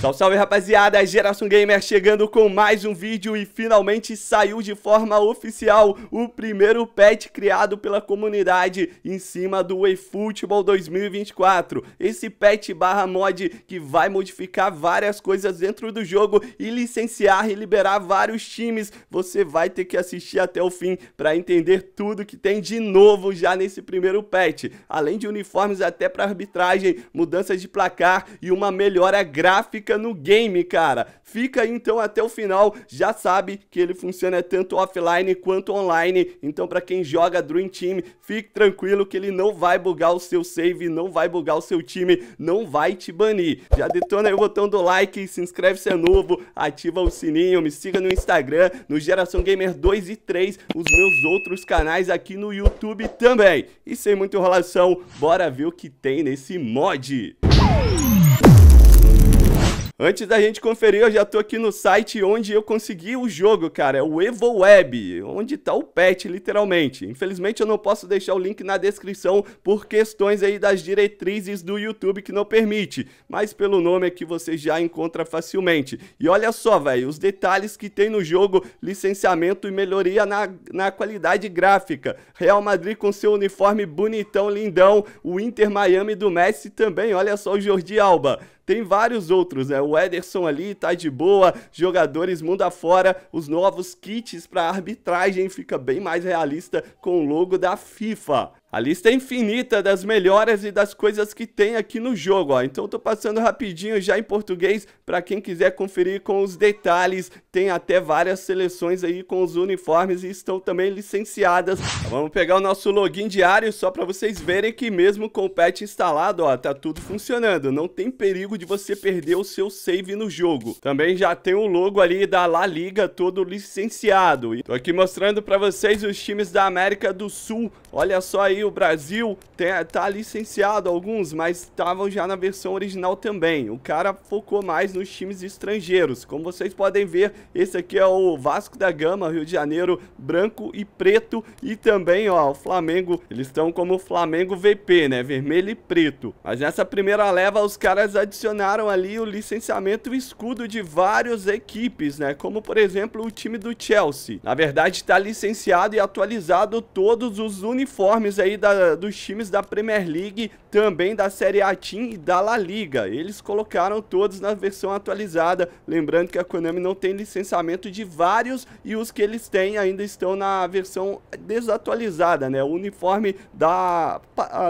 Salve, salve rapaziada, Geração Gamer chegando com mais um vídeo e finalmente saiu de forma oficial o primeiro patch criado pela comunidade em cima do eFootball 2024. Esse patch barra mod que vai modificar várias coisas dentro do jogo e licenciar e liberar vários times. Você vai ter que assistir até o fim para entender tudo que tem de novo já nesse primeiro patch. Além de uniformes até para arbitragem, mudanças de placar e uma melhora gráfica fica no game, cara. Fica aí então até o final, já sabe que ele funciona tanto offline quanto online. Então para quem joga Dream Team, fique tranquilo que ele não vai bugar o seu save, não vai bugar o seu time, não vai te banir. Já detona aí o botão do like, se inscreve se é novo, ativa o sininho, me siga no Instagram, no Geração Gamer 2 e 3, os meus outros canais aqui no YouTube também. E sem muita enrolação, bora ver o que tem nesse mod. Antes da gente conferir, eu já tô aqui no site onde eu consegui o jogo, cara. É o EvoWeb, onde tá o patch, literalmente. Infelizmente eu não posso deixar o link na descrição por questões aí das diretrizes do YouTube que não permite. Mas pelo nome aqui você já encontra facilmente. E olha só, velho, os detalhes que tem no jogo, licenciamento e melhoria na, na qualidade gráfica. Real Madrid com seu uniforme bonitão, lindão. O Inter Miami do Messi também, olha só o Jordi Alba. Tem vários outros, né? O Ederson ali tá de boa, jogadores mundo afora, os novos kits para arbitragem fica bem mais realista com o logo da FIFA. A lista é infinita das melhoras e das coisas que tem aqui no jogo, ó. Então eu tô passando rapidinho já em português para quem quiser conferir com os detalhes. Tem até várias seleções aí com os uniformes e estão também licenciadas. Vamos pegar o nosso login diário só para vocês verem que mesmo com o patch instalado, ó, tá tudo funcionando. Não tem perigo de você perder o seu save no jogo. Também já tem o logo ali da La Liga todo licenciado. E tô aqui mostrando para vocês os times da América do Sul. Olha só aí aí o Brasil tem, tá licenciado alguns, mas estavam já na versão original também. O cara focou mais nos times estrangeiros. Como vocês podem ver, esse aqui é o Vasco da Gama, Rio de Janeiro, branco e preto. E também, ó, o Flamengo, eles estão como Flamengo VP, né? Vermelho e preto. Mas nessa primeira leva, os caras adicionaram ali o licenciamento e escudo de várias equipes, né? Como, por exemplo, o time do Chelsea. Na verdade, está licenciado e atualizado todos os uniformes aí aí da, dos times da Premier League, também da Série A Team e da La Liga. Eles colocaram todos na versão atualizada, lembrando que a Konami não tem licenciamento de vários e os que eles têm ainda estão na versão desatualizada, né? O uniforme da,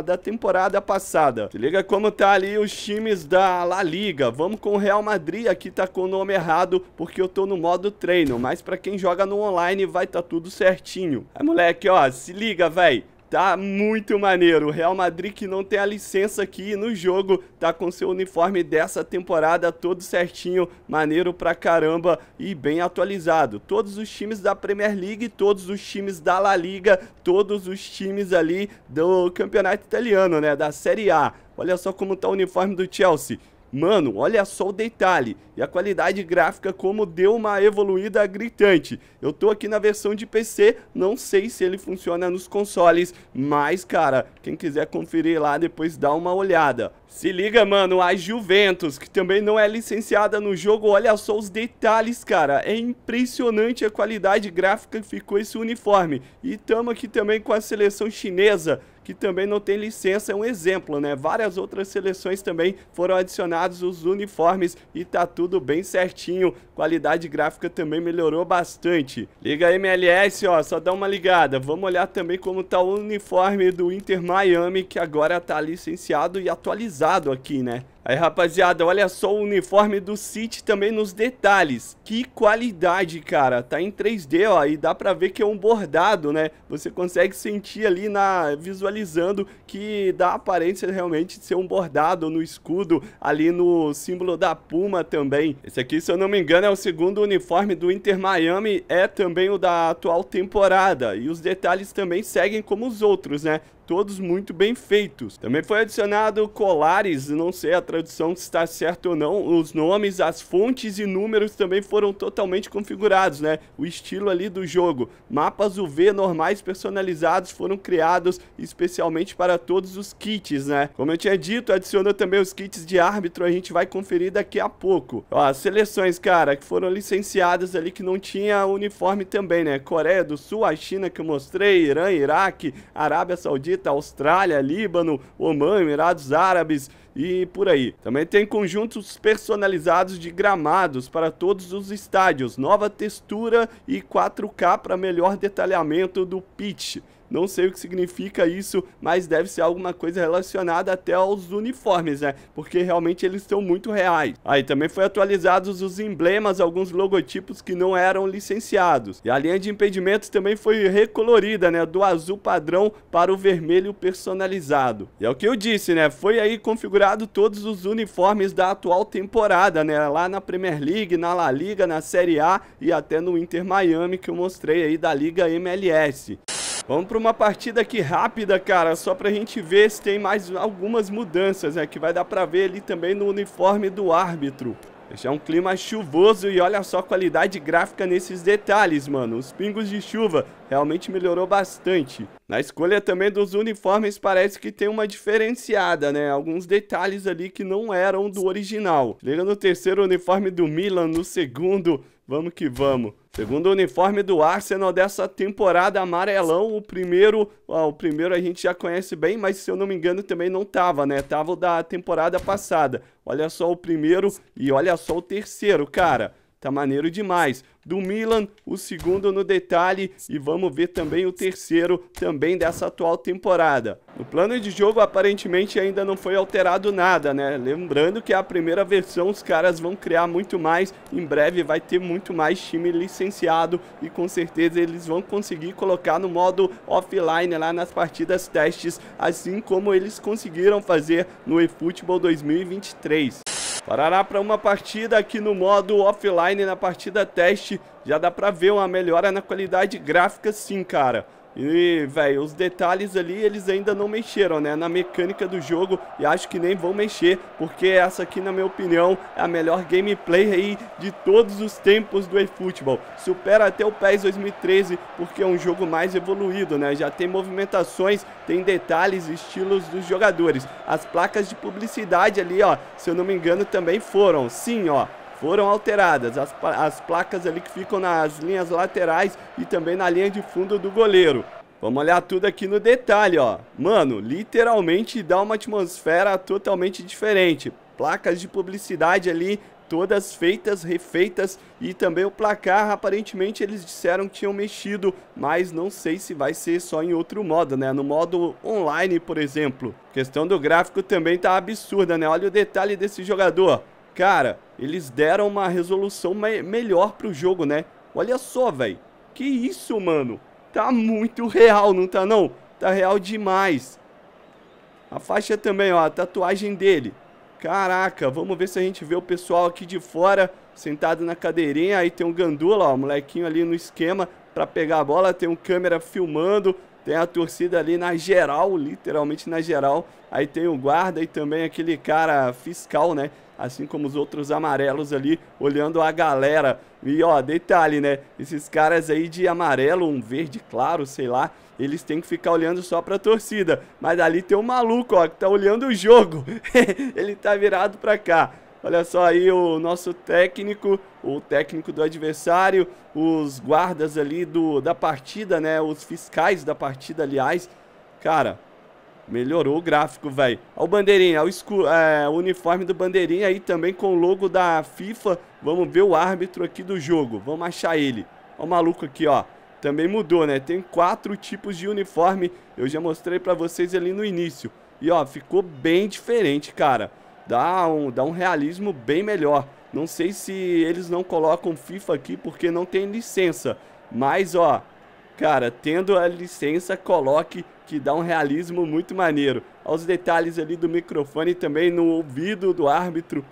da temporada passada. Se liga como tá ali os times da La Liga. Vamos com o Real Madrid, aqui tá com o nome errado porque eu tô no modo treino, mas para quem joga no online vai tá tudo certinho. Aí moleque, ó, se liga, velho. Tá muito maneiro. O Real Madrid que não tem a licença aqui no jogo, tá com seu uniforme dessa temporada todo certinho, maneiro pra caramba e bem atualizado. Todos os times da Premier League, todos os times da La Liga, todos os times ali do Campeonato Italiano, né, da Série A. Olha só como tá o uniforme do Chelsea. Mano, olha só o detalhe e a qualidade gráfica como deu uma evoluída gritante. Eu tô aqui na versão de PC, não sei se ele funciona nos consoles, mas cara, quem quiser conferir lá depois dá uma olhada. Se liga, mano, a Juventus, que também não é licenciada no jogo, olha só os detalhes, cara. É impressionante a qualidade gráfica que ficou esse uniforme. E tamo aqui também com a seleção chinesa, que também não tem licença, é um exemplo, né? Várias outras seleções também foram adicionados os uniformes e tá tudo bem certinho. Qualidade gráfica também melhorou bastante. Liga MLS, ó, só dá uma ligada. Vamos olhar também como tá o uniforme do Inter Miami, que agora tá licenciado e atualizado aqui, né? Aí, rapaziada, olha só o uniforme do City também nos detalhes. Que qualidade, cara. Tá em 3D, ó, e dá pra ver que é um bordado, né? Você consegue sentir ali na visualizando que dá a aparência realmente de ser um bordado no escudo, ali no símbolo da Puma também. Esse aqui, se eu não me engano, é o segundo uniforme do Inter Miami, é também o da atual temporada. E os detalhes também seguem como os outros, né? Todos muito bem feitos. Também foi adicionado colares, não sei a tradução se está certo ou não, os nomes, as fontes e números também foram totalmente configurados, né? O estilo ali do jogo. Mapas UV normais personalizados foram criados especialmente para todos os kits, né? Como eu tinha dito, adicionou também os kits de árbitro, a gente vai conferir daqui a pouco. Ó, as seleções, cara, que foram licenciadas ali que não tinha uniforme também, né? Coreia do Sul, a China que eu mostrei, Irã, Iraque, Arábia Saudita, Austrália, Líbano, Oman, Emirados Árabes e por aí. Também tem conjuntos personalizados de gramados para todos os estádios, nova textura e 4K para melhor detalhamento do pitch. Não sei o que significa isso, mas deve ser alguma coisa relacionada até aos uniformes, né? Porque realmente eles estão muito reais. Aí também foi atualizados os emblemas, alguns logotipos que não eram licenciados. E a linha de impedimentos também foi recolorida, né? Do azul padrão para o vermelho personalizado. E é o que eu disse, né? Foi aí configurado todos os uniformes da atual temporada, né? Lá na Premier League, na La Liga, na Série A e até no Inter Miami que eu mostrei aí da Liga MLS. Vamos para uma partida aqui rápida, cara, só pra gente ver se tem mais algumas mudanças, né, que vai dar pra ver ali também no uniforme do árbitro. Deixar um clima chuvoso e olha só a qualidade gráfica nesses detalhes, mano. Os pingos de chuva realmente melhorou bastante. Na escolha também dos uniformes parece que tem uma diferenciada, né? Alguns detalhes ali que não eram do original. Liga no terceiro uniforme do Milan, no segundo Vamos que vamos. Segundo o uniforme do Arsenal dessa temporada amarelão, o primeiro, o primeiro a gente já conhece bem, mas se eu não me engano também não tava, né? Tava o da temporada passada. Olha só o primeiro e olha só o terceiro, cara. Tá maneiro demais. Do Milan, o segundo no detalhe e vamos ver também o terceiro também dessa atual temporada. No plano de jogo aparentemente ainda não foi alterado nada, né? Lembrando que a primeira versão os caras vão criar muito mais, em breve vai ter muito mais time licenciado e com certeza eles vão conseguir colocar no modo offline lá nas partidas testes, assim como eles conseguiram fazer no eFootball 2023. Parará para uma partida aqui no modo offline, na partida teste, já dá pra ver uma melhora na qualidade gráfica sim, cara. E, velho, os detalhes ali, eles ainda não mexeram, né? Na mecânica do jogo e acho que nem vão mexer, porque essa aqui, na minha opinião, é a melhor gameplay aí de todos os tempos do eFootball. Supera até o PES 2013, porque é um jogo mais evoluído, né? Já tem movimentações, tem detalhes, estilos dos jogadores. As placas de publicidade ali, ó, se eu não me engano, também foram. Sim, ó, foram alteradas. As, as placas ali que ficam nas linhas laterais e também na linha de fundo do goleiro. Vamos olhar tudo aqui no detalhe, ó. Mano, literalmente dá uma atmosfera totalmente diferente. Placas de publicidade ali, todas feitas, refeitas. E também o placar, aparentemente eles disseram que tinham mexido. Mas não sei se vai ser só em outro modo, né? No modo online, por exemplo. A questão do gráfico também tá absurda, né? Olha o detalhe desse jogador. Cara, eles deram uma resolução me melhor pro jogo, né? Olha só, velho. Que isso, mano? Tá muito real, não tá não? Tá real demais. A faixa também, ó, a tatuagem dele. Caraca, vamos ver se a gente vê o pessoal aqui de fora, sentado na cadeirinha. Aí tem um gandula, ó, molequinho ali no esquema pra pegar a bola. Tem um câmera filmando. Tem a torcida ali na geral, literalmente na geral. Aí tem o guarda e também aquele cara fiscal, né? Assim como os outros amarelos ali, olhando a galera. E ó, detalhe, né? Esses caras aí de amarelo, um verde claro, sei lá, eles têm que ficar olhando só pra torcida. Mas ali tem um maluco, ó, que tá olhando o jogo. Ele tá virado pra cá. Olha só aí o nosso técnico, o técnico do adversário, os guardas ali do, da partida, né? Os fiscais da partida, aliás. Cara, melhorou o gráfico, velho. Olha o bandeirinha, o, escu é, o uniforme do bandeirinha aí também com o logo da FIFA. Vamos ver o árbitro aqui do jogo. Vamos achar ele. Olha o maluco aqui, ó. Também mudou, né? Tem quatro tipos de uniforme. Eu já mostrei pra vocês ali no início. E, ó, ficou bem diferente, cara dá um, dá um realismo bem melhor. Não sei se eles não colocam FIFA aqui porque não tem licença. Mas, ó, cara, tendo a licença, coloque que dá um realismo muito maneiro. Os detalhes ali do microfone também no ouvido do árbitro.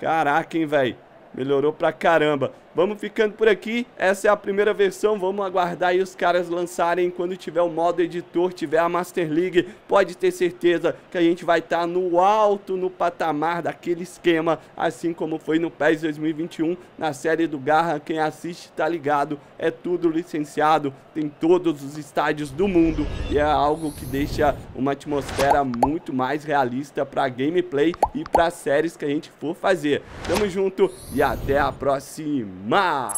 Caraca, hein, velho. Melhorou pra caramba. Vamos ficando por aqui. Essa é a primeira versão, vamos aguardar aí os caras lançarem quando tiver o modo editor, tiver a Master League. Pode ter certeza que a gente vai estar tá no alto, no patamar daquele esquema, assim como foi no PES 2021, na série do Garra. Quem assiste tá ligado, é tudo licenciado, tem todos os estádios do mundo e é algo que deixa uma atmosfera muito mais realista para gameplay e para séries que a gente for fazer. Tamo junto e até a próxima! Ma.